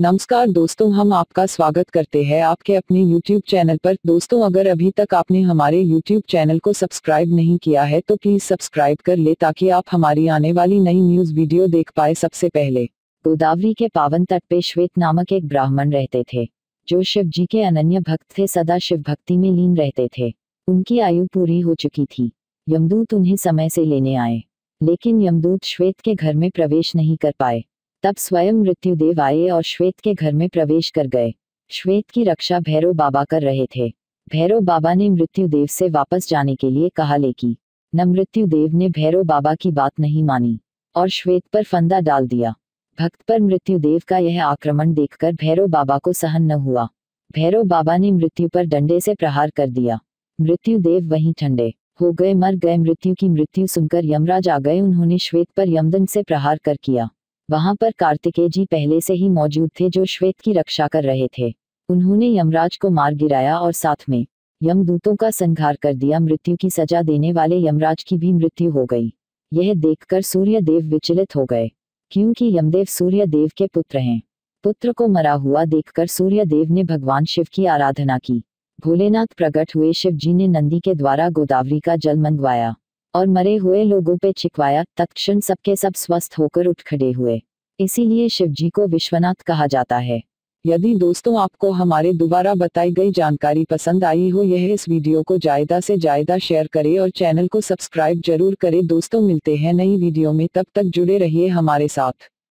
नमस्कार दोस्तों, हम आपका स्वागत करते हैं आपके अपने YouTube चैनल पर। दोस्तों, अगर अभी तक आपने हमारे YouTube चैनल को सब्सक्राइब नहीं किया है तो प्लीज़ सब्सक्राइब कर ले ताकि आप हमारी आने वाली नई न्यूज़ वीडियो देख पाए सबसे पहले। गोदावरी के पावन तट पे श्वेत नामक एक ब्राह्मण रहते थे, जो शिव जी के अनन्य भक्त थे, सदा शिव भक्ति में लीन रहते थे। उनकी आयु पूरी हो चुकी थी। यमदूत उन्हें समय से लेने आए, लेकिन यमदूत श्वेत के घर में प्रवेश नहीं कर पाए। तब स्वयं मृत्युदेव आए और श्वेत के घर में प्रवेश कर गए। श्वेत की रक्षा भैरव बाबा कर रहे थे। भैरव बाबा ने मृत्युदेव से वापस जाने के लिए कहा लेकिन न मृत्युदेव ने भैरव बाबा की बात नहीं मानी। और श्वेत पर फंदा डाल दिया। भक्त पर मृत्युदेव का यह आक्रमण देखकर भैरव बाबा को सहन न हुआ। भैरव बाबा ने मृत्यु पर डंडे से प्रहार कर दिया। मृत्युदेव वहीं ठंडे हो गए, मर गए। मृत्यु की मृत्यु सुनकर यमराज आ गए। उन्होंने श्वेत पर यमदंड से प्रहार कर किया। वहाँ पर कार्तिकेय जी पहले से ही मौजूद थे जो श्वेत की रक्षा कर रहे थे। उन्होंने यमराज को मार गिराया और साथ में यमदूतों का संहार कर दिया। मृत्यु की सजा देने वाले यमराज की भी मृत्यु हो गई। यह देखकर सूर्य देव विचलित हो गए, क्योंकि यमदेव सूर्य देव के पुत्र हैं। पुत्र को मरा हुआ देखकर सूर्य देव ने भगवान शिव की आराधना की। भोलेनाथ प्रकट हुए शिव जी ने नंदी के द्वारा गोदावरी का जल मंगवाया। और मरे हुए लोगों पे छिकवाया, तत्क्षण सबके सब स्वस्थ होकर उठ खड़े हुए। इसीलिए शिव जी को विश्वनाथ कहा जाता है। यदि दोस्तों आपको हमारे दोबारा बताई गई जानकारी पसंद आई हो, यह इस वीडियो को ज़्यादा से ज़्यादा शेयर करें और चैनल को सब्सक्राइब ज़रूर करें। दोस्तों, मिलते हैं नई वीडियो में। तब तक जुड़े रहिए हमारे साथ।